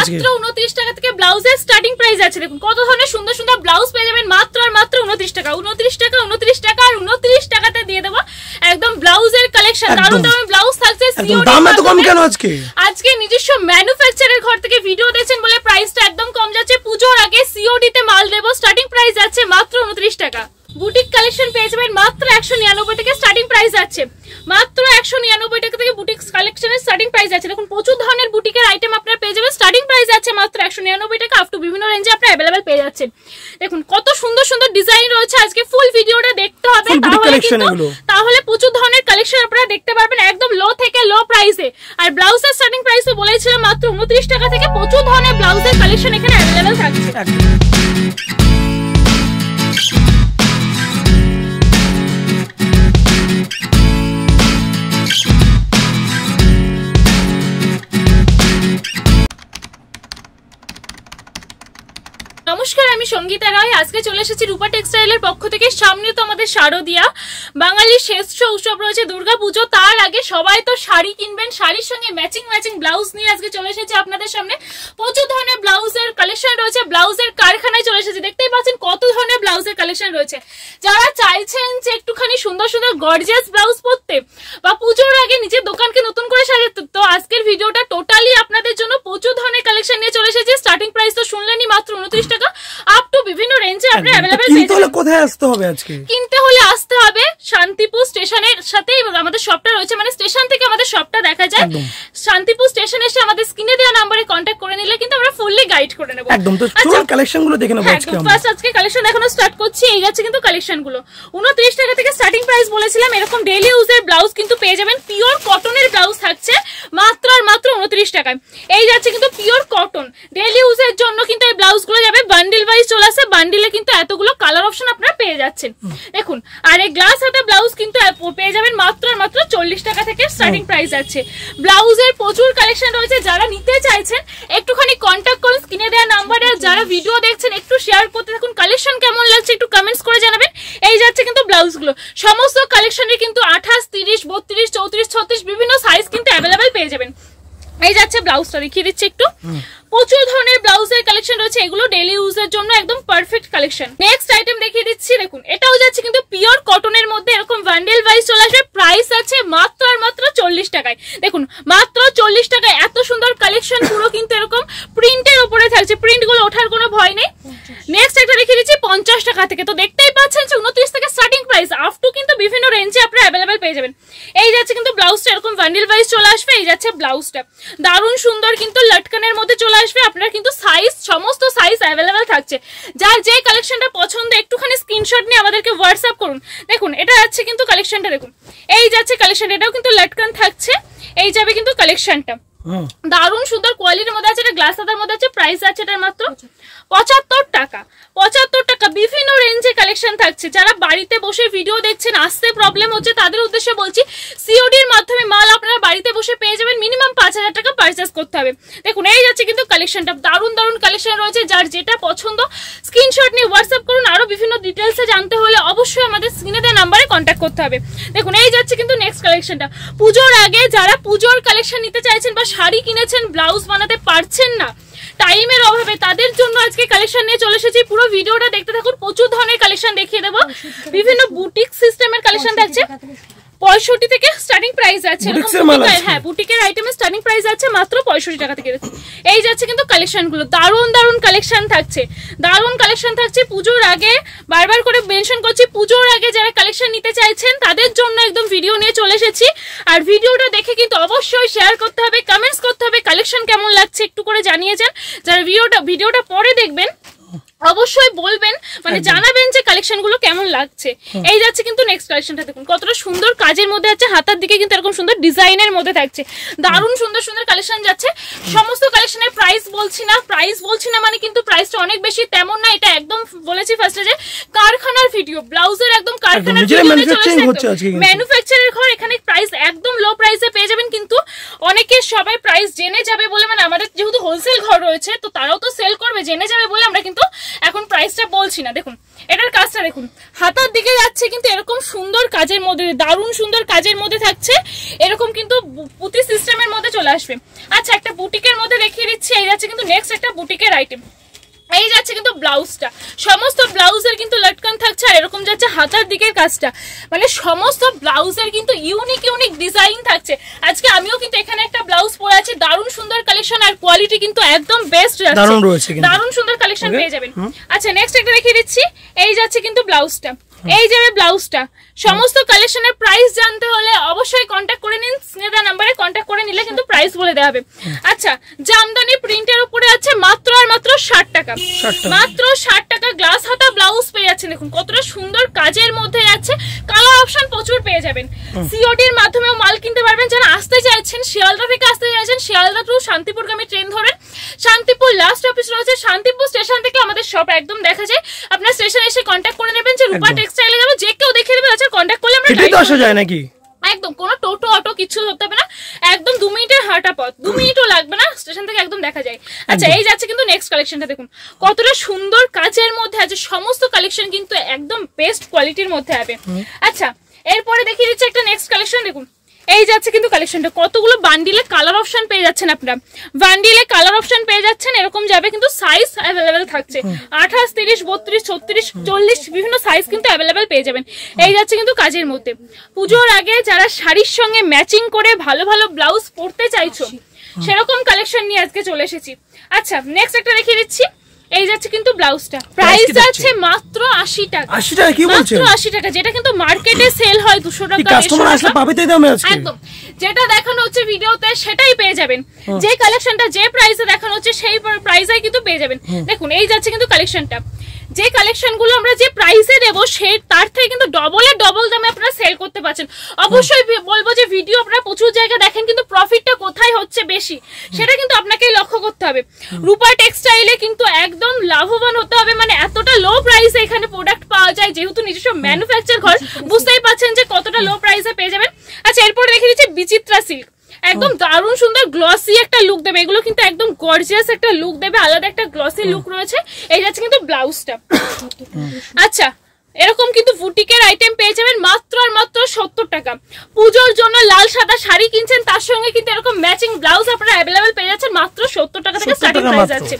মাত্র উনত্রিশ টাকা থেকে ব্লাউজের স্টার্টিং প্রাইস আছে। দেখুন কত ধরনের সুন্দর সুন্দর ব্লাউজ পেয়ে যাবেন মাত্র আর মাত্র উনত্রিশ টাকা। উনত্রিশ টাকা উনত্রিশ টাকা আর উনত্রিশ টাকাতে দিয়ে দেবো একদম ব্লাউজের কালেকশন দারুণ দারুণ ব্লাউজ থাকছে দাম এত কম। কেন আজকে? আজকে নিজস্ব ম্যানুফ্যাকচারের ঘর থেকে ভিডিও দেখছেন বলে প্রাইসটা একদম কম যাচ্ছে। পুজোর আগে সিওডি তে মাল দেবো স্টার্টিং প্রাইস যাচ্ছে মাত্র উনত্রিশ টাকা। বুটিক কালেকশন পেয়ে যাবেন মাত্র একশো নিরানব্বই থেকে স্টার্টিং প্রাইস আছে। মাত্র একশো নিরানব্বই টাকা থেকে বুটিক কালেকশনের স্টার্টিং প্রাইস আছে। দেখুন প্রচুর ধরনের বুটিকের আইটেম আপনারা পেয়ে যাবেন। স্টার্টিং প্রাইস আছে মাত্র একশো নিরানব্বই টাকা আপ টু বিভিন্ন রেঞ্জে আপনারা অ্যাভেলেবেল পেয়ে যাচ্ছেন। দেখুন কত সুন্দর সুন্দর ডিজাইন রয়েছে। আজকে ফুল ভিডিওটা দেখতে হবে। তাহলে কিন্তু তাহলে প্রচুর ধরনের কালেকশন আপনারা দেখতে পারবেন একদম লো থেকে লো প্রাইসে আর ব্লাউজের স্টার্টিং প্রাইস তো বলেছিলাম মাত্র উনত্রিশ টাকা থেকে প্রচুর ধরনের ব্লাউজের কালেকশন এখানে অ্যাভেলেবেল থাকছে। নমস্কার, আমি সঙ্গীতা রায়। আজকে চলে এসেছি রূপা টেক্সটাইলের পক্ষ থেকে। সামনে তো আমাদের শারদিয়া। বাঙালির শ্রেষ্ঠ উৎসব রয়েছে দুর্গাপুজো। তার আগে সবাই তো শাড়ি কিনবেন, শাড়ির সঙ্গে ম্যাচিং ম্যাচিং ব্লাউজ নিয়ে আজকে চলে এসেছি আপনাদের সামনে। প্রচুর ধরনের ব্লাউজের কালেকশন রয়েছে। ব্লাউজের কারখানায় চলে এসেছি। দেখতেই পাচ্ছেন কত ধরনের ব্লাউজের কালেকশন রয়েছে। যারা চাইছেন যে একটুখানি সুন্দর সুন্দর গর্জিয়াস ব্লাউজ পরতে বা পুজোর আগে নিজের দোকানকে নতুন করে সাজাতে, তো আজকের ভিডিওটা টোটালি আপনাদের জন্য প্রচুর ধরনের কালেকশন নিয়ে চলে এসেছি। তো শুনলেনই মাত্র উনত্রিশ টাকা আপ টু বিভিন্ন রেঞ্জে আপনারা একদম। কিনতে হলে কোথায় আসতে হবে আজকে? কিনতে হলে আসতে হবে শান্তিপুর স্টেশনের সাথে আমাদের শপটা রয়েছে। মানে স্টেশন থেকে আমাদের শপটা দেখা যায়। শান্তিপুর স্টেশন এসে আমাদের স্ক্রিনে দেওয়া নাম্বারে কন্ট্যাক্ট করে নিলে কিন্তু আমরা ফুললি গাইড করে নেব। একদম তো চলুন কালেকশনগুলো দেখে নেব হ্যাঁ আজকে আমরা। ফার্স্ট আজকে কালেকশন দেখানো স্টার্ট করছি এই যাচ্ছে কিন্তু কালেকশনগুলো উনত্রিশ টাকা থেকে স্টার্টিং প্রাইস বলেছিলাম এরকম ডেইলি ইউজের ব্লাউজ কিন্তু পেয়ে যাবেন। পিওর কটনের ব্লাউজ থাকছে মাত্র আর মাত্র উনত্রিশ টাকায়। এই যাচ্ছে কিন্তু পিওর কটন ডেইলি ইউজের জন্য কিন্তু এই ব্লাউজগুলো যাবে। বান্ডিল ওয়াইজ চলে আসে বান্ডিলে কিন্তু এতগুলো কালার অপশন আপনারা পেয়ে যাচ্ছেন। দেখুন আর এই গ্লাস হাতা ব্লাউজ কিন্তু পেয়ে যাবেন মাত্র আর মাত্র চল্লিশ টাকা থেকে স্টার্টিং প্রাইস আছে ব্লাউজের প্রচুর কালেকশন রয়েছে যারা নিতে চাইছেন একটুখানি কন্ট্যাক্ট করুন স্ক্রিনে দেওয়া নাম্বারে আর যারা ভিডিও দেখছেন একটু শেয়ার করতে থাকুন কালেকশন কেমন লাগছে একটু কমেন্টস করে জানাবেন। এই যাচ্ছে কিন্তু ব্লাউজগুলো। সমস্ত কালেকশনের কিন্তু আঠাশ তিরিশ বত্রিশ চৌত্রিশ ছত্রিশ বিভিন্ন সাইজ কিন্তু অ্যাভেলেবেল পেয়ে যাবেন। এই যাচ্ছে ব্লাউজটা দেখিয়ে দিচ্ছি একটু। প্রচুর ধরনের ব্লাউজের কালেকশন রয়েছে এগুলো ডেলি ইউজের জন্য একদম পারফেক্ট কালেকশন নেক্সট আইটেম দেখিয়ে দিচ্ছি, দেখুন, এটাও যাচ্ছে কিন্তু পিওর কটনের মধ্যে, এরকম বান্ডেল ওয়াইজ চলে আসবে প্রাইস আছে মাত্র আর মাত্র চল্লিশ টাকায়। দেখুন, মাত্র চল্লিশ টাকায় এত সুন্দর কালেকশন পুরো কিন্তু এরকম প্রিন্টের উপরে থাকছে প্রিন্টগুলো ওঠার কোনো ভয় নেই। নেক্সট একটা দেখিয়ে দিচ্ছি, পঞ্চাশ টাকা থেকে। তো দেখতেই পাচ্ছেন যে উনত্রিশ থেকে স্টার্টিং প্রাইস আপ টু কিন্তু বিভিন্ন রেঞ্জে আপনারা অ্যাভেলেবেল পেয়ে যাবেন। এই যাচ্ছে কিন্তু ব্লাউজটা এরকম বান্ডিল ওয়াইজ চলে আসবে, এই যাচ্ছে ব্লাউজটা দারুণ সুন্দর কিন্তু লটকানের মধ্যে চলে আসবে আপনার কিন্তু সাইজ সমস্ত সাইজ অ্যাভেলেবেল থাকছে যার যে কালেকশনটা পছন্দ একটুখানি স্ক্রিনশট নিয়ে আমাদেরকে হোয়াটসঅ্যাপ করুন। দেখুন এটা যাচ্ছে কিন্তু কালেকশনটা দেখুন। এই যাচ্ছে কালেকশন এটাও কিন্তু লটকান থাকছে। এই যাবে কিন্তু কালেকশনটা হুম। দারুণ সুন্দর কোয়ালিটির মধ্যে আছে এটা গ্লাস হাতার মধ্যে আছে প্রাইস আছে এটার মাত্র পঁচাত্তর টাকা। পঁচাত্তর টাকা বিভিন্ন রেঞ্জে কালেকশন থাকছে। যারা বাড়িতে বসে ভিডিও দেখছেন আসতে প্রবলেম হচ্ছে তাদের উদ্দেশ্যে বলছি সিওডির মাধ্যমে মাল আপনারা বাড়িতে বসে পেয়ে যাবেন মিনিমাম পাঁচ হাজার টাকা পারচেস করতে হবে দেখুন এই যাচ্ছে কিন্তু কালেকশনটা দারুণ দারুণ কালেকশন রয়েছে। যার যেটা পছন্দ স্ক্রিনশট নিয়ে হোয়াটসঅ্যাপ করুন। আরও বিভিন্ন ডিটেলসে জানতে হলে অবশ্যই আমাদের স্ক্রিনে দেওয়া নাম্বারে কন্ট্যাক্ট করতে হবে। দেখুন এই যাচ্ছে কিন্তু নেক্সট কালেকশনটা পুজোর আগে যারা পুজোর কালেকশন নিতে চাইছেন বা শাড়ি কিনেছেন ব্লাউজ বানাতে পারছেন না টাইমের অভাবে তাদের জন্য আজকে কালেকশন নিয়ে চলে এসেছি। পুরো ভিডিওটা দেখতে থাকুন। প্রচুর ধরনের কালেকশন দেখিয়ে দেবো। বিভিন্ন বুটিক সিস্টেমের কালেকশন থাকছে পঁয়ষট্টি থেকে স্টার্টিং প্রাইস আছে? হ্যাঁ বুটিকের আইটেমের স্টার্টিং প্রাইস আছে মাত্র পঁয়ষট্টি টাকা থেকে এই যাচ্ছে কিন্তু কালেকশনগুলো। দারুণ দারুণ কালেকশন থাকছে। দারুণ কালেকশন থাকছে। পুজোর আগে বারবার করে মেনশন করছি পুজোর আগে যারা কালেকশন নিতে চাইছেন তাদের জন্য একদম ভিডিও নিয়ে চলে এসেছি। আর ভিডিওটা দেখে কিন্তু অবশ্যই শেয়ার করতে হবে কমেন্টস করতে হবে কালেকশন কেমন লাগছে একটু করে জানিয়ে যান। যারা ভিডিওটা ভিডিওটা পরে দেখবেন অবশ্যই বলবেন মানে জানাবেন যে কালেকশনগুলো কেমন লাগছে। এই যাচ্ছে কিন্তু নেক্সট কালেকশনটা দেখুন। কতটা সুন্দর কাজের মধ্যে আছে হাতার দিকে কিন্তু এরকম সুন্দর ডিজাইনের মধ্যে থাকছে। দারুণ সুন্দর সুন্দর কালেকশন যাচ্ছে। সমস্ত কালেকশনের প্রাইস বলছি না প্রাইস বলছি না মানে কিন্তু প্রাইসটা অনেক বেশি তেমন না এটা একদম বলেছি ফার্স্টে যে কারখানার ভিডিও ব্লাউজের একদম কারখানার ম্যানুফ্যাকচারের ঘর এখানে প্রাইস একদম লো প্রাইসে পেয়ে যাবেন কিন্তু অনেকে সবাই প্রাইস জেনে যাবে বলে মানে আমাদের যেহেতু হোলসেল ঘর রয়েছে তো তারাও তো সেল করবে জেনে যাবে বলে আমরা কিন্তু এখন প্রাইসটা বলছি না, দেখুন, এটার কাজটা দেখুন, হাতার দিকে যাচ্ছে কিন্তু এরকম সুন্দর কাজের মধ্যে, দারুণ সুন্দর কাজের মধ্যে থাকছে, এরকম কিন্তু পুতি সিস্টেমের মধ্যে চলে আসবে। আচ্ছা একটা বুটিকের মধ্যে দেখিয়ে দিচ্ছি, এই যাচ্ছে কিন্তু নেক্সট একটা বুটিকের আইটেম এই যাচ্ছে কিন্তু ব্লাউজটা। সমস্ত ব্লাউজের কিন্তু লটকান থাকছে আর এরকম যাচ্ছে হাতার দিকের কাজটা। মানে সমস্ত ব্লাউজের কিন্তু ইউনিক ইউনিক ডিজাইন থাকছে। আজকে আমিও কিন্তু এখানে একটা ব্লাউজ পরে আছি। দারুণ সুন্দর কালেকশন আর কোয়ালিটি কিন্তু একদম বেস্ট দারুণ রয়েছে কিন্তু। দারুণ সুন্দর কালেকশন পেয়ে যাবেন। আচ্ছা নেক্সট একটা দেখিয়ে দিচ্ছি। এই যাচ্ছে কিন্তু ব্লাউজটা। এই যাবে ব্লাউজটা সমস্ত কালেকশনের প্রাইস জানতে হলে অবশ্যই কন্ট্যাক্ট করে নিন স্নেহা নাম্বারে কন্ট্যাক্ট করে নিলে কিন্তু প্রাইস বলে দেওয়া হবে। আচ্ছা জামদানি প্রিন্টের উপরে আছে মাত্র আর মাত্র ষাট টাকা। 60 টাকা। মাত্র ষাট টাকা গ্লাস হাতা ব্লাউজ পেয়ে যাচ্ছেন। দেখুন কতটা সুন্দর কাজের মধ্যে যাচ্ছে কালার অপশন প্রচুর পেয়ে যাবেন। সিওডির মাধ্যমেও মাল কিনতে পারবেন। যারা আসতে চাইছেন শিয়ালদা থেকে আসতে চাইছেন শিয়ালদা টু শান্তিপুরগামী ট্রেন ধরেন শান্তিপুর লাস্ট অফিস রয়েছে। শান্তিপুর স্টেশন থেকে আমাদের শপ একদম দেখা যায়। আপনার স্টেশনে এসে কন্ট্যাক্ট করে নেবেন যে রূপা। টেক্সটাইলে যাব যে কেউ দেখে দেবে আচ্ছা কন্ট্যাক্ট করলে আমরা তো আসা যায় নাকি? একদম কোনো টোটো অটো কিছু ধরতে হবে না। একদম দু মিনিটের হাঁটা পথ। দু মিনিটও লাগবে না স্টেশন থেকে একদম দেখা যায়। আচ্ছা এই যাচ্ছে কিন্তু নেক্সট কালেকশনটা দেখুন। কতটা সুন্দর কাজের মধ্যে আছে সমস্ত কালেকশন কিন্তু একদম বেস্ট কোয়ালিটির মধ্যে হবে। আচ্ছা এরপরে দেখিয়ে দিচ্ছি একটা নেক্সট কালেকশন দেখুন। এই যাচ্ছে কিন্তু কালেকশনটা কতগুলো বান্ডিলে কালার অপশন পেয়ে যাচ্ছেন আপনারা? বান্ডিলে কালার অপশন পেয়ে যাচ্ছেন এরকম যাবে কিন্তু সাইজ অ্যাভেলেবেল থাকছে। আঠাশ তিরিশ বত্রিশ ছত্রিশ চল্লিশ বিভিন্ন সাইজ কিন্তু অ্যাভেলেবেল পেয়ে যাবেন। এই যাচ্ছে কিন্তু কাজের মধ্যে। পুজোর আগে যারা শাড়ির সঙ্গে ম্যাচিং করে ভালো ভালো ব্লাউজ পরতে চাইছো সেরকম কালেকশন নিয়ে আজকে চলে এসেছি। আচ্ছা নেক্সট একটা দেখিয়ে দিচ্ছি। এই যাচ্ছে কিন্তু ব্লাউজটা। প্রাইস যাচ্ছে? মাত্র আশি টাকা। 80 টাকা কি বলছেন? মাত্র আশি টাকা যেটা কিন্তু মার্কেটে সেল হয় দুশো টাকা কাস্টমার আসলে পাবে তাই দামে আজকে। একদম। যেটা দেখানো হচ্ছে ভিডিওতে সেটাই পেয়ে যাবেন। যে কালেকশনটা যে প্রাইসে দেখানো হচ্ছে সেই প্রাইসে কিন্তু পেয়ে যাবেন। দেখুন এই যাচ্ছে কিন্তু কালেকশনটা যে কালেকশনগুলো আমরা যে প্রাইসে দেব সে তার থেকে কিন্তু ডবলের ডবল দামে আপনারা সেল করতে পারছেন। অবশ্যই বলব যে ভিডিও আপনারা প্রচুর জায়গা দেখেন কিন্তু প্রফিটটা কোথায় হচ্ছে বেশি সেটা কিন্তু আপনাকেই লক্ষ্য করতে হবে। রূপা টেক্সটাইলে কিন্তু একদম লাভবান হতে হবে মানে এতটা লো প্রাইসে এখানে প্রোডাক্ট পাওয়া যায় যেহেতু নিজস্ব ম্যানুফ্যাকচার ঘর বুঝতেই পাচ্ছেন যে কতটা লো প্রাইসে পেয়ে যাবেন। আচ্ছা এরপরে দেখে দিচ্ছি বিচিত্রা সিল্ক একদম দারুণ সুন্দর গ্লসি একটা লুক দেবে। এগুলো কিন্তু একদম গর্জিয়াস একটা লুক দেবে। আলাদা একটা গ্লসি লুক রয়েছে। এই যাচ্ছে কিন্তু ব্লাউজটা আচ্ছা এরকম কিন্তু বুটিকের আইটেম পেয়ে যাবেন মাত্র আর মাত্র সত্তর টাকা। পুজোর জন্য লাল সাদা শাড়ি কিনছেন তার সঙ্গে কিন্তু এরকম ম্যাচিং ব্লাউজ আপনারা অ্যাভেলেবেল পেয়ে যাচ্ছেন মাত্র সত্তর টাকা থেকে 70 স্টার্টিং প্রাইস আছে।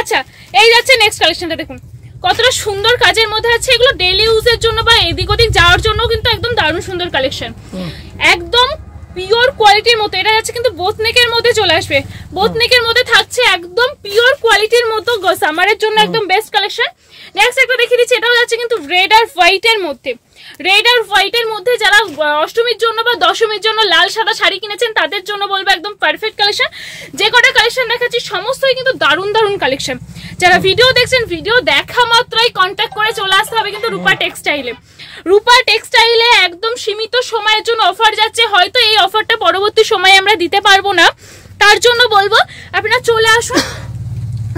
আচ্ছা এই যাচ্ছে নেক্সট কালেকশনটা দেখুন। কতটা সুন্দর কাজের মধ্যে আছে। এগুলো ডেলি ইউজের জন্য বা এদিক ওদিক যাওয়ার জন্য কিন্তু একদম দারুণ সুন্দর কালেকশন একদম পিওর কোয়ালিটির মতো এটা যাচ্ছে কিন্তু বোথ নেকের মধ্যে চলে আসবে। বোথ নেকের মধ্যে থাকছে একদম পিওর কোয়ালিটির মতো সামারের জন্য একদম বেস্ট কালেকশন নেক্সট একটা দেখিয়ে দিচ্ছি এটাও যাচ্ছে কিন্তু রেড আর হোয়াইটের মধ্যে। রেড আর হোয়াইটের মধ্যে যারা অষ্টমীর জন্য বা দশমীর জন্য লাল সাদা শাড়ি কিনেছেন, তাদের জন্য বলব একদম পারফেক্ট কালেকশন যে কটা কালেকশন দেখাচ্ছি, সমস্তই কিন্তু দারুণ দারুণ কালেকশন যারা ভিডিও দেখছেন ভিডিও দেখা মাত্রই কন্ট্যাক্ট করে চলে আসতে হবে কিন্তু রূপা টেক্সটাইলে রূপা টেক্সটাইলে একদম সীমিত সময়ের জন্য অফার যাচ্ছে, হয়তো এই অফারটা পরবর্তী সময়ে আমরা দিতে পারব না। তার জন্য বলব, আপনারা চলে আসুন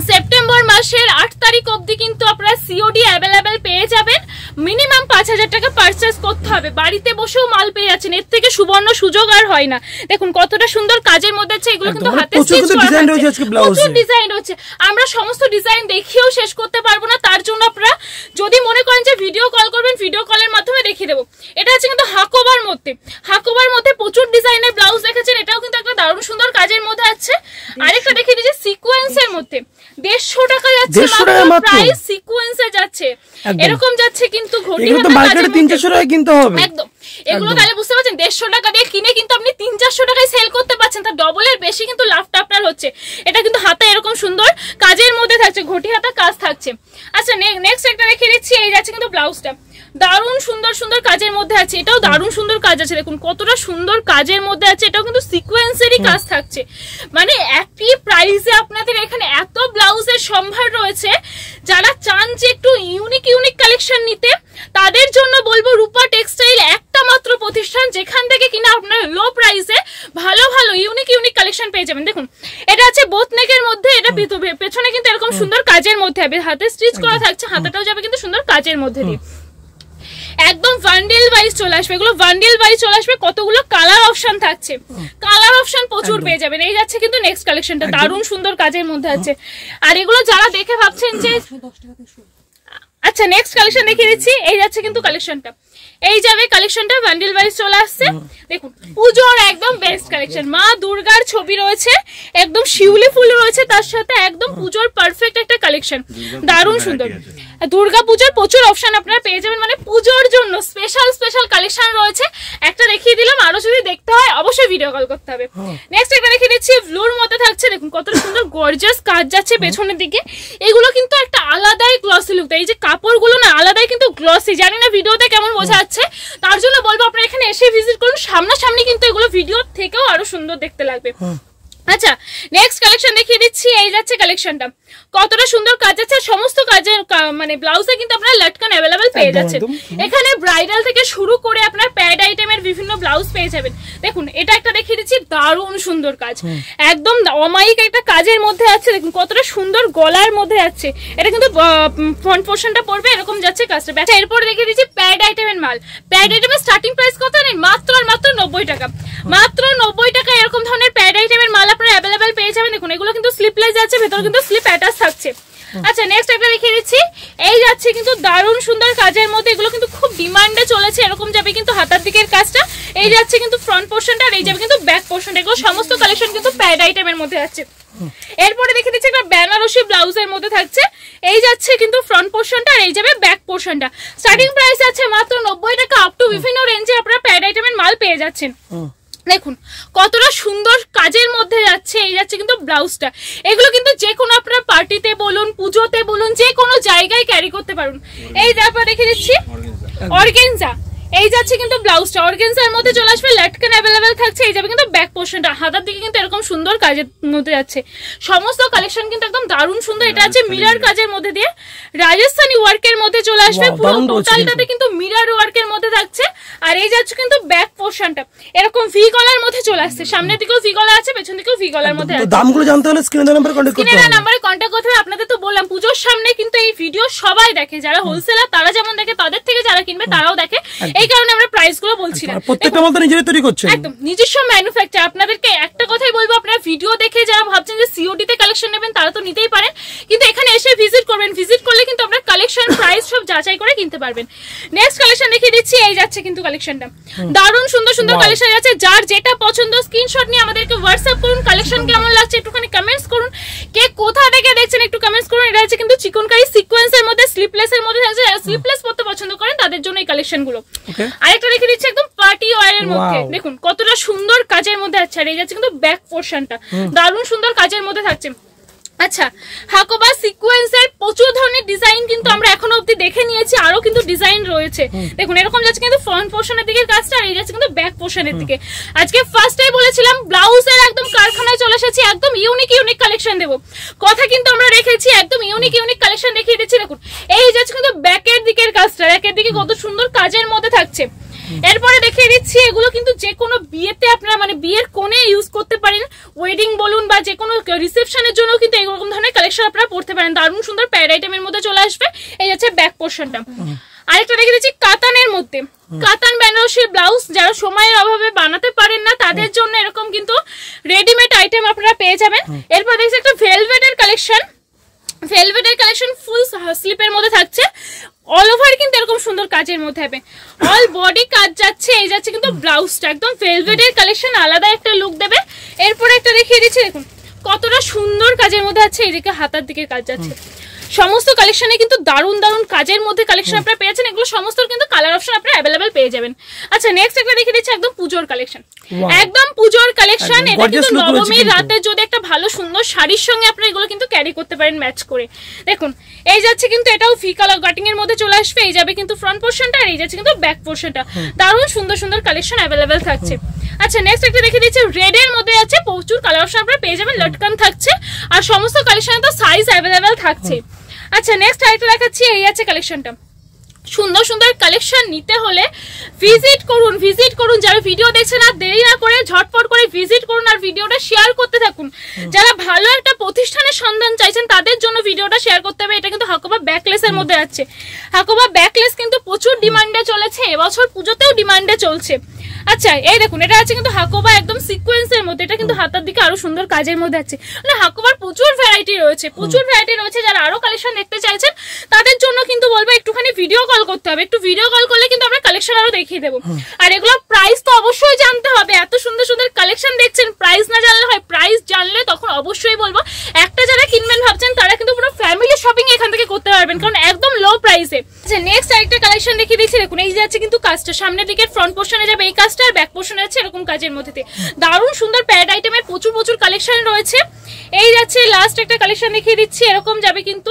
সেপ্টেম্বর মাসের আট তারিখ অবধি কিন্তু আপনারা সিওডি অ্যাভেলেবেল পেয়ে যাবেন। মিনিমাম পাঁচ হাজার টাকা পারচেস করতে হবে। বাড়িতে বসেও মাল পেয়ে যাচ্ছেন। এর থেকে সুবর্ণ সুযোগ আর হয় না। দেখুন কতটা সুন্দর কাজের মধ্যে আছে। এগুলো কিন্তু একদম, হাতে স্টিচ করা blouse-এ। প্রচুর ডিজাইন রয়েছে। আমরা সমস্ত ডিজাইন দেখিয়েও শেষ করতে পারব না। তার জন্য আপনারা যদি মনে করেন যে ভিডিও কল করবেন ভিডিও কলের মাধ্যমে দেখিয়ে দেবো এটা হচ্ছে কিন্তু হাকোবার মধ্যে হাকোবার মধ্যে প্রচুর ডিজাইনের ব্লাউজ দেখেছেন এটাও কিন্তু একটা দারুণ সুন্দর কাজের মধ্যে আছে আরেকটা দেখিয়ে দিচ্ছি সিকোয়েন্সের মধ্যে দেড়শো টাকা যাচ্ছে 150 টাকা মাত্র। সিকোয়েন্সে যাচ্ছে। এরকম যাচ্ছে কিন্তু ঘটি মার্কেটে তিন চারশো টাকা কিনতে হবে। একদম। এগুলো তাহলে বুঝতে পারছেন দেড়শো টাকা দিয়ে কিনে কিন্তু আপনি তিন চারশো টাকায় সেল করতে পারছেন। তার ডবলের বেশি কিন্তু লাভটা আপনার হচ্ছে। এটা কিন্তু হাতে এরকম সুন্দর কাজের মধ্যে থাকছে ঘটি হাতা কাজ থাকছে। নেক্সট একটা রেখে দিচ্ছি এই যাচ্ছে কিন্তু ব্লাউজটা। দারুণ সুন্দর সুন্দর কাজের মধ্যে আছে এটাও দারুণ সুন্দর কাজ আছে দেখুন কতটা সুন্দর কাজের মধ্যে আছে এটাও কিন্তু সিকোয়েন্সেরই কাজ থাকছে। মানে একই প্রাইসে আপনাদের এখানে এত ব্লাউজের সম্ভার রয়েছে যারা চান যে একটু ইউনিক ইউনিক কালেকশন নিতে তাদের জন্য বলব রূপা টেক্সটাইল একটা মাত্র প্রতিষ্ঠান যেখান থেকে কিনা আপনার লো প্রাইসে ভালো ভালো ইউনিক ইউনিক কালেকশন পেয়ে যাবেন। দেখুন এটা আছে বোথ নেকের মধ্যে এটা পেছনে কিন্তু এরকম সুন্দর কাজের মধ্যে হবে। হাতে স্টিচ করা থাকছে হাতাটাও যাবে কিন্তু সুন্দর কাজের মধ্যে দিয়ে। একদম বান্ডেল ওয়াইজ চলে আসবে। এগুলো বান্ডেল ওয়াইজ চলে আসবে কতগুলো কালার অপশন থাকছে। কালার অপশন প্রচুর পেয়ে যাবেন। এই যাচ্ছে কিন্তু নেক্সট কালেকশনটা দারুণ সুন্দর কাজের মধ্যে আছে। আর এগুলো যারা দেখে ভাবছেন যে আচ্ছা নেক্সট কালেকশন দেখিয়ে দিচ্ছি। এই যাচ্ছে কিন্তু কালেকশনটা এই যাবে কালেকশনটা ব্যান্ডেল ওয়াইজ চলে আসছে। দেখুন পুজোর একদম বেস্ট কালেকশন মা দুর্গার ছবি রয়েছে একদম শিউলি ফুল রয়েছে তার সাথে একদম পুজোর পারফেক্ট একটা কালেকশন দারুণ সুন্দর। দুর্গা পুজোর প্রচুর অপশন আপনারা পেয়ে যাবেন। মানে পুজোর জন্য স্পেশাল স্পেশাল কালেকশন রয়েছে। একটা দেখিয়ে দিলাম আরও যদি দেখতে হয় অবশ্যই ভিডিও কল করতে হবে। নেক্সট একটা দেখিয়ে দিচ্ছি ব্লুর মধ্যে থাকছে দেখুন কত সুন্দর গর্জাস কাজ যাচ্ছে পেছনের দিকে। এগুলো কিন্তু একটা আলাদাই গ্লসি লুক এই যে কাপড়গুলো না আলাদাই কিন্তু গ্লসি জানি না ভিডিওতে কেমন বোঝা যাচ্ছে। তার জন্য বলব আপনারা এখানে এসে ভিজিট করুন। সামনাসামনি কিন্তু এগুলো ভিডিও থেকেও আরও সুন্দর দেখতে লাগবে। আচ্ছা নেক্সট কালেকশন দেখিয়ে দিচ্ছি। এই যাচ্ছে কালেকশনটা কতটা সুন্দর কাজ আছে সমস্ত কাজের মানে ব্লাউজে কিন্তু আপনারা লটকান অ্যাভেলেবেল পেয়ে যাচ্ছেন। এখানে ব্রাইডাল থেকে শুরু করে আপনার প্যাড আইটেমের বিভিন্ন ব্লাউজ পেয়ে যাবেন। দেখুন এটা একটা দেখিয়ে দিচ্ছি দারুণ সুন্দর কাজ। একদম অমায়িক একটা কাজের মধ্যে আছে দেখুন কতটা সুন্দর গলার মধ্যে আছে। এটা কিন্তু ফ্রন্ট পোর্শনটা পড়বে এরকম যাচ্ছে কাজটা। আচ্ছা এরপর দেখিয়ে দিচ্ছি প্যাড আইটেমের মাল। প্যাড আইটেমের স্টার্টিং প্রাইস কত? নেই মাত্র আর মাত্র নব্বই টাকা। মাত্র নব্বই টাকা এরকম ধরনের প্যাড আইটেমের মাল আপনারা অ্যাভেলেবেল পেয়ে যাবেন। দেখুন এগুলো কিন্তু স্লিপলেস যাচ্ছে ভেতরে কিন্তু স্লিপ অ্যাটাচ থাকছে। আচ্ছা নেক্সট একটা দেখিয়ে দিচ্ছি। এই যাচ্ছে কিন্তু দারুণ সুন্দর কাজের মধ্যে, এগুলো কিন্তু খুব ডিমান্ডে চলেছে, এরকম যাবে কিন্তু হাতার দিকের কাজটা। এই যাচ্ছে কিন্তু ফ্রন্ট পোর্শনটা আর এই যাবে কিন্তু ব্যাক পোর্শনটা এগুলো সমস্ত কালেকশন কিন্তু প্যাড আইটেমের মধ্যে আছে। এরপরে দেখে দিচ্ছি একটা বেনারসি ব্লাউজের মধ্যে থাকছে। এই যাচ্ছে কিন্তু ফ্রন্ট পোর্শনটা আর এই যাবে ব্যাক পোর্শনটা স্টার্টিং প্রাইস আছে মাত্র নব্বই টাকা আপ টু বিভিন্ন রেঞ্জে আপনারা প্যাড আইটেমের মাল পেয়ে যাচ্ছেন। দেখুন কতটা সুন্দর কাজের মধ্যে যাচ্ছে এই যাচ্ছে কিন্তু ব্লাউজটা। এগুলো কিন্তু যে কোনো আপনার পার্টিতে বলুন পুজোতে বলুন যে কোনো জায়গায় ক্যারি করতে পারুন। এই তারপর রেখে দিচ্ছি অর্গেনজা। এই যাচ্ছে কিন্তু ব্লাউজটা অর্গেনজার মধ্যে চলে আসবে ল্যাটকান অ্যাভেলেবেল থাকছে। এই যাবে কিন্তু ব্যাক পোর্শনটা হাতার দিকে কিন্তু এরকম সুন্দর কাজের মধ্যে যাচ্ছে। সমস্ত কালেকশন কিন্তু একদম দারুণ সুন্দর। এটা আছে মিরার কাজের মধ্যে দিয়ে রাজস্থানি ওয়ার্কের মধ্যে চলে আসবে। পুরো টোটালটাতে কিন্তু। মিরার ওয়ার্কের মধ্যে থাকছে। আর এই যাচ্ছে কিন্তু ব্যাক পোর্শনটা এরকম ভি গলার মধ্যে চলে আসছে। সামনের দিকেও ভি গলা আছে পেছন দিকেও ভি গলার মধ্যে আছে। দামগুলো জানতে হলে স্ক্রিনে নাম্বার কন্ট্যাক্ট করতে হবে। নাম্বারে কন্ট্যাক্ট করতে হবে। আপনাদের তো বললাম পুজোর সামনে কিন্তু এই ভিডিও সবাই দেখে। যারা হোলসেলার তারা যেমন দেখে তাদের যারা কিনবে তারাও দেখে। এই কারণে আমরা প্রাইসগুলো আর প্রত্যেকটা মাল তো নিজেরাই তৈরি করছেন একদম। নিজস্ব ম্যানুফ্যাকচার আপনাদেরকে একটা কথাই বলব আপনারা ভিডিও দেখে যারা ভাবছেন যে সিওডি তে কালেকশন নেবেন তারা তো নিতেই পারেন। কিন্তু এখানে এসে ভিজিট করবেন। ভিজিট করলে কিন্তু আপনার কালেকশন প্রাইস সব যাচাই করে কিনতে পারবেন। নেক্সট কালেকশন দেখিয়ে দিচ্ছি এই যাচ্ছে কিন্তু কালেকশনটা দারুণ সুন্দর সুন্দর কালেকশন আছে। যার যেটা পছন্দ স্ক্রিনশট নিয়ে আমাদেরকে হোয়াটসঅ্যাপ করুন। কালেকশন কেমন লাগছে একটুখানি কমেন্টস করুন। কে কোথা থেকে দেখছেন একটু কমেন্টস করুন। এটা হচ্ছে কিন্তু চিকনকারি সিকোয়েন্সের মধ্যে স্লিপলেস এর মধ্যে থাকছে। স্লিপলেস পড়তে পছন্দ করেন তাদের জন্য এই কালেকশনগুলো। আরেকটা রেখে দিচ্ছি একদম পার্টি ওয়ারের মধ্যে। দেখুন কতটা সুন্দর কাজের মধ্যে আছে আর এই যাচ্ছে কিন্তু ব্যাক পোর্শনটা দারুণ সুন্দর কাজের মধ্যে থাকছে। আচ্ছা হাকোবা সিকোয়েন্সের প্রচুর ধরনের ডিজাইন কিন্তু আমরা এখনও অবধি দেখে নিয়েছি আরও কিন্তু ডিজাইন রয়েছে। দেখুন এরকম যাচ্ছে কিন্তু ফ্রন্ট পোর্শনের দিকে কাজটা আর এই যাচ্ছে কিন্তু ব্যাক পোর্শনের দিকে। আজকে ফার্স্টে বলেছিলাম ব্লাউজের একদম কারখানায় চলে এসেছি একদম ইউনিক ইউনিক কালেকশন দেবো। কথা কিন্তু আমরা রেখেছি একদম ইউনিক ইউনিক কালেকশন দেখিয়ে দিচ্ছি। দেখুন এই যাচ্ছে কিন্তু ব্যাকের দিকের কাজটা ব্যাকের দিকে কত সুন্দর কাজের মধ্যে থাকছে। এরপরে দেখিয়ে দিচ্ছি এগুলো কিন্তু যে কোনো বিয়েতে আপনারা মানে বিয়ের কোণে ইউজ করতে পারেন। ওয়েডিং বলুন বা যে কোনো রিসেপশনের জন্য কিন্তু এরকম ধরনের কালেকশন আপনারা পড়তে পারেন। দারুণ সুন্দর প্যাড আইটেমের মধ্যে চলে আসবে। এই হচ্ছে ব্যাক পোর্শনটা আরেকটা রেখে দিচ্ছি কাতানের মধ্যে। কাতান বেনারসির ব্লাউজ যারা সময়ের অভাবে বানাতে পারেন না তাদের জন্য এরকম কিন্তু রেডিমেড আইটেম আপনারা পেয়ে যাবেন। এরপর দেখছি একটা ভেলভেটের কালেকশন ভেলভেটের কালেকশন ফুল স্লিপের মধ্যে থাকছে। অল ওভার কিন্তু এরকম সুন্দর কাজের মধ্যে হবে। অল বডি কাজ যাচ্ছে, এই যাচ্ছে কিন্তু ব্লাউজটা একদম ভেলভেটের কালেকশন আলাদা একটা লুক দেবে। এরপরে একটা দেখিয়ে দিচ্ছি, দেখুন। কতটা সুন্দর কাজের মধ্যে আছে, এদিকে হাতার দিকে কাজ যাচ্ছে। সমস্ত কালেকশনে কিন্তু দারুণ দারুণ কাজের মধ্যে কালেকশন আপনারা পেয়েছেন। এগুলো সমস্ত কিন্তু কালার অপশন আপনারা অ্যাভেলেবেল পেয়ে যাবেন। আচ্ছা নেক্সট একটা দেখে দিচ্ছি একদম পুজোর কালেকশন একদম পুজোর কালেকশন এটা কিন্তু নবমীর রাতে যদি একটা ভালো সুন্দর শাড়ির সঙ্গে আপনারা এগুলো কিন্তু ক্যারি করতে পারেন ম্যাচ করে। দেখুন এই যাচ্ছে কিন্তু এটাও ফি কালার কাটিং এর মধ্যে চলে আসবে এই যাবে কিন্তু ফ্রন্ট পোর্শনটা আর এই যাচ্ছে কিন্তু ব্যাক পোর্শনটা দারুণ সুন্দর সুন্দর কালেকশন অ্যাভেলেবেল থাকছে। আচ্ছা নেক্সট একটা দেখে দিচ্ছি রেড এর মধ্যে আছে প্রচুর কালার অপশন আপনারা পেয়ে যাবেন লটকান থাকছে। আর সমস্ত কালেকশনে তো সাইজ অ্যাভেলেবেল থাকছে। আচ্ছা নেক্সট আরেকটা দেখাচ্ছি এই আছে কালেকশনটা সুন্দর সুন্দর কালেকশন নিতে হলে ভিজিট করুন ভিজিট করুন। যারা ভিডিও দেখছেন আর দেরি না করে ঝটপট করে ভিজিট করুন আর ভিডিওটা শেয়ার করতে থাকুন। যারা ভালো একটা প্রতিষ্ঠানের সন্ধান চাইছেন তাদের জন্য ভিডিওটা শেয়ার করতে হবে। এটা কিন্তু হাকোবা ব্যাকলেসের মধ্যে আছে। হাকোবা ব্যাকলেস কিন্তু প্রচুর ডিমান্ডে চলেছে। এবছর পুজোতেও ডিমান্ডে চলছে। আচ্ছা এই দেখুন এটা আছে কিন্তু হাকোবা একদম সিকোয়েন্সের মধ্যে এটা কিন্তু হাতার দিকে আরও সুন্দর কাজের মধ্যে আছে। মানে হাকোবার প্রচুর ভ্যারাইটি রয়েছে প্রচুর ভ্যারাইটি রয়েছে যারা আরও কালেকশন দেখতে চাইছেন তাদের জন্য কিন্তু বলব একটুখানি ভিডিও কল করতে হবে। একটু ভিডিও কল করলে কিন্তু আমরা কালেকশন আরও দেখিয়ে দেবো। আর এগুলো প্রাইস তো অবশ্যই জানতে হবে এত সুন্দর সুন্দর কালেকশন দেখছেন প্রাইস না জানলে হয় প্রাইস জানলে তখন অবশ্যই বলব একটা যারা কিনবেন ভাবছেন তারা কিন্তু পুরো ফ্যামিলি শপিং এখান থেকে করতে পারবেন কারণ একদম লো প্রাইসে আচ্ছা নেক্সট আরেকটা কালেকশন দেখিয়ে দিচ্ছি দেখুন এই যাচ্ছে কিন্তু কাজটা সামনের দিকে ফ্রন্ট পোর্শনে যাবে এই কাজটা আর ব্যাক পোর্শনে আছে এরকম কাজের মধ্যে দিয়ে। দারুণ সুন্দর প্যাড আইটেমের প্রচুর প্রচুর কালেকশন রয়েছে। এই যাচ্ছে লাস্ট একটা কালেকশন দেখিয়ে দিচ্ছি এরকম যাবে কিন্তু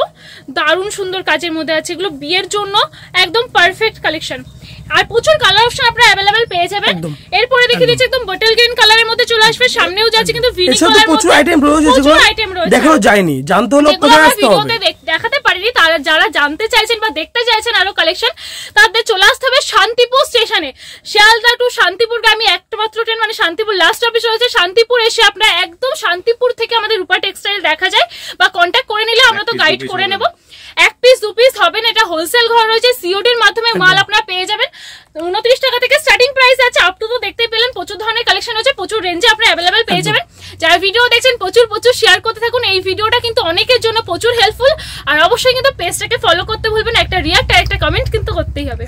দারুণ সুন্দর কাজের মধ্যে আছে। এগুলো বিয়ের জন্য একদম পারফেক্ট কালেকশন আর প্রচুর কালার অপশন আপনারা অ্যাভেলেবেল পেয়ে যাবেন। এরপরে দেখিয়ে দিচ্ছি একদম বটল গ্রিন কালারের মধ্যে চলে আসবে। সামনেও যাচ্ছে কিন্তু ভিনি কালার প্রচুর আইটেম রয়েছে প্রচুর আইটেম রয়েছে। দেখানো যায়নি। জানতে হলে কোথায় আসতে হবে? ভিডিওতে দেখ- দেখাতে পারিনি তারা যারা জানতে চাইছেন বা দেখতে চাইছেন আরও কালেকশন তাদের চলে আসতে হবে শান্তিপুর স্টেশনে। শিয়ালদা টু শান্তিপুরগামী একটা মাত্র ট্রেন মানে শান্তিপুর লাস্ট অফিস রয়েছে। শান্তিপুর এসে আপনার একদম শান্তিপুর থেকে আমাদের রূপা টেক্সটাইল দেখা যায় বা কন্ট্যাক্ট করে নিলে আমরা তো গাইড করে নেব। এক পিস দু পিস হবে না এটা হোলসেল ঘর রয়েছে। সিওডির মাধ্যমে মাল আপনারা পেয়ে যাবেন। উনত্রিশ টাকা থেকে স্টার্টিং প্রাইস আছে। আপ টু তো দেখতে পেলেন প্রচুর ধরনের কালেকশন হচ্ছে প্রচুর রেঞ্জে আপনারা অ্যাভেলেবেল পেয়ে যাবেন। যারা ভিডিও দেখছেন প্রচুর প্রচুর শেয়ার করতে থাকুন। এই ভিডিওটা কিন্তু অনেকের জন্য প্রচুর হেল্পফুল আর অবশ্যই কিন্তু পেজটাকে ফলো করতে ভুলবেন একটা রিয়াক্ট আর একটা কমেন্ট কিন্তু করতেই হবে।